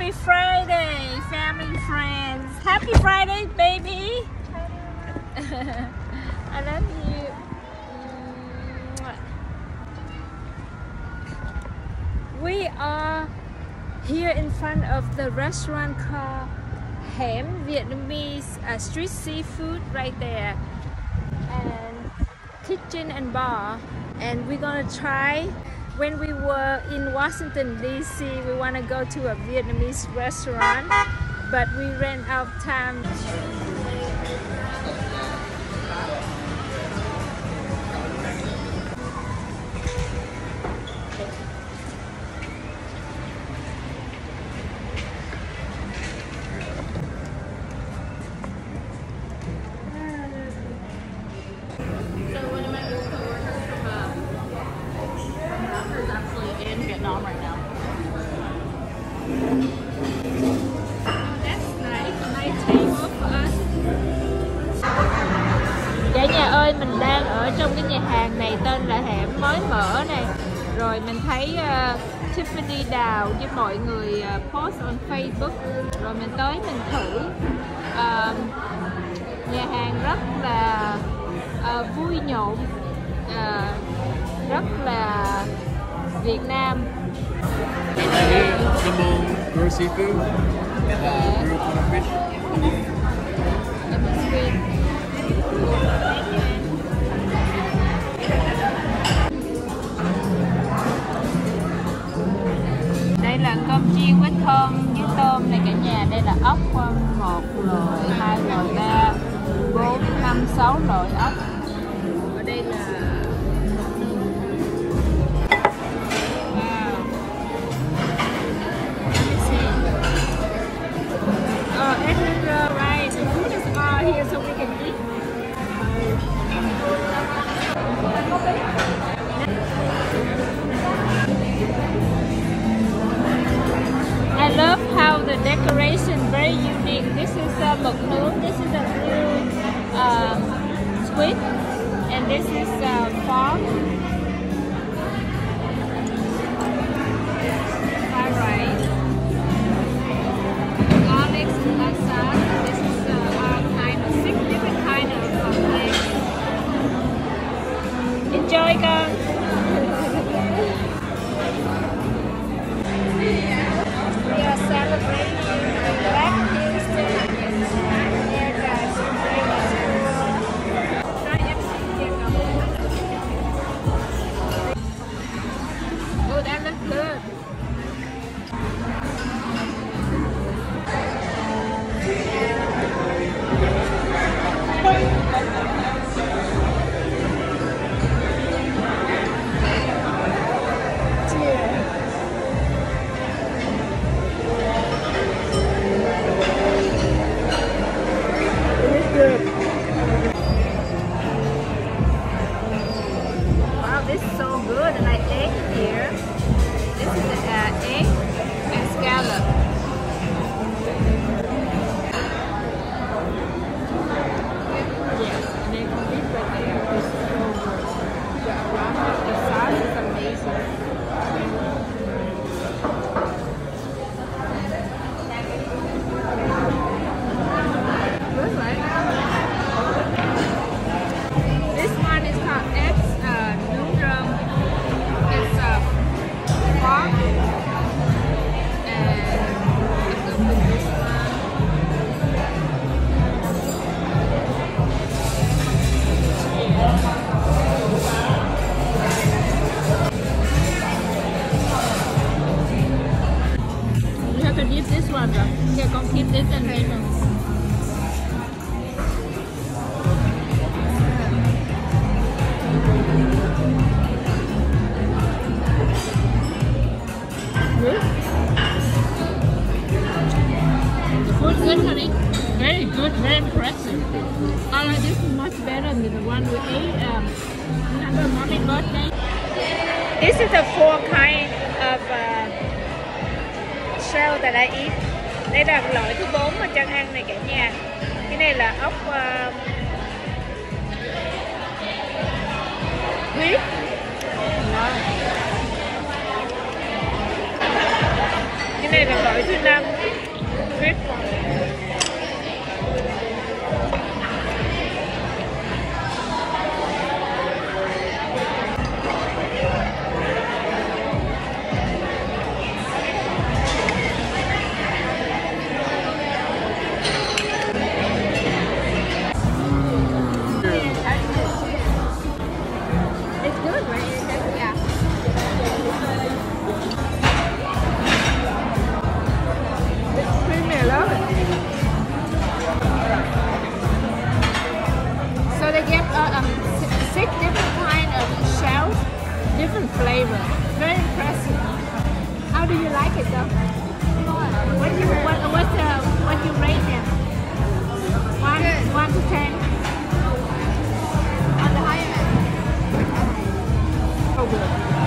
Happy Friday, family friends. Happy Friday, baby. I love you. We are here in front of the restaurant called Hẻm Vietnamese uh, street seafood right there and kitchen and bar and we're gonna try when we were in Washington DC we want to go to a Vietnamese restaurant but we ran out of time ở trong cái nhà hàng này tên là Hẻm Mới Mở này. Rồi mình thấy uh, Tiffany đào với mọi người uh, post on Facebook. Rồi mình tới mình thử. Uh, nhà hàng rất là uh, vui nhộn, uh, rất là Việt Nam. Here, seafood, and một loại, hai loại, ba, bốn, năm, sáu loại ốc. Ở đây là and this is uh, a frog. Keep good, honey. Very good, very impressive. Like this much better than the one we ate. Um, remember mommy birthday? This is the four kind of uh, shell that I eat. Đây là loại thứ bốn mà trang ăn này cả nhà. Cái này là ốc uh, huyết. Cái này là loại thứ năm huyết Very impressive. How do you like it though? What you what what's the what you rate them? One one to ten. On the higher end. Oh good.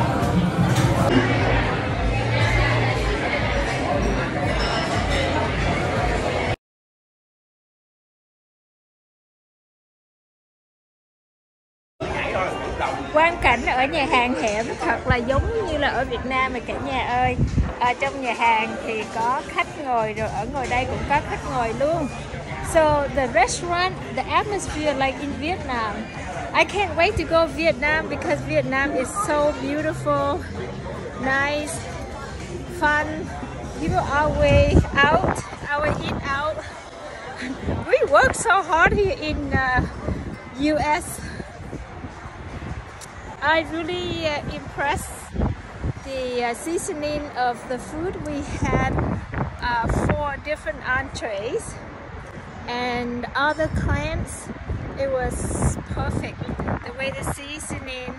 Ở nhà hàng hẻm thật là giống như là ở Việt Nam mà cả nhà ơi ở trong nhà hàng thì có khách ngồi rồi ở ngồi đây cũng có khách ngồi luôn So the restaurant, the atmosphere like in Vietnam. I can't wait to go Vietnam because Vietnam is so beautiful, nice, fun. People are way out, our eat out. We work so hard here in uh, US. I really uh, impressed the uh, seasoning of the food. We had uh, four different entrees and other clams. It was perfect. The way the seasoning.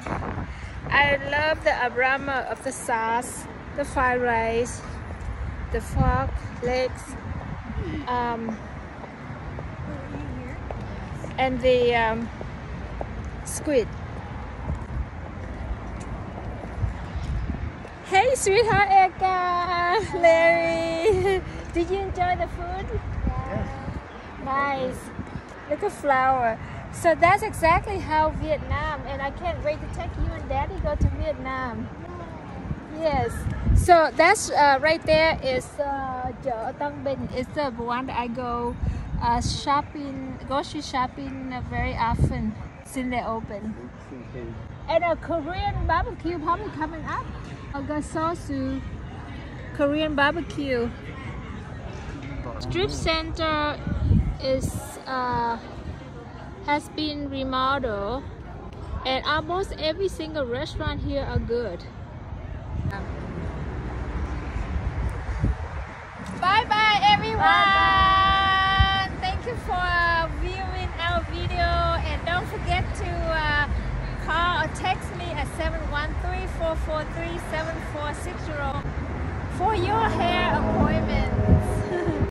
I love the aroma of the sauce, the fried rice, the frog legs, um, and the um, squid. Hey, sweetheart Eka, Larry. Did you enjoy the food? Nice. Look at flower. So that's exactly how Vietnam, and I can't wait to take you and Daddy go to Vietnam. Yes. So that's uh, right there is uh, chợ Tân Bình. It's the one that I go uh, shopping, grocery shopping very often since they open. And a Korean barbecue probably coming up. Agasosu Korean barbecue. Strip center is uh, has been remodeled, and almost every single restaurant here are good. Bye bye